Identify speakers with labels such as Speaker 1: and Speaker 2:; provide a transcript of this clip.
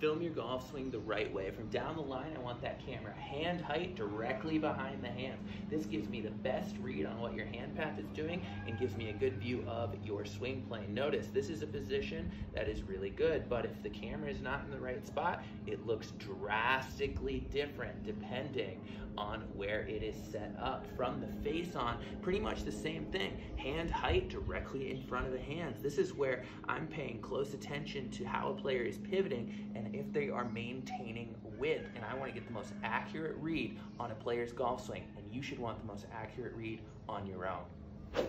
Speaker 1: film your golf swing the right way. From down the line, I want that camera hand height directly behind the hands. This gives me the best read on what your hand path is doing and gives me a good view of your swing plane. Notice this is a position that is really good, but if the camera is not in the right spot, it looks drastically different depending on where it is set up. From the face on, pretty much the same thing. Hand height directly in front of the hands. This is where I'm paying close attention to how a player is pivoting and if they are maintaining width. And I want to get the most accurate read on a player's golf swing. And you should want the most accurate read on your own.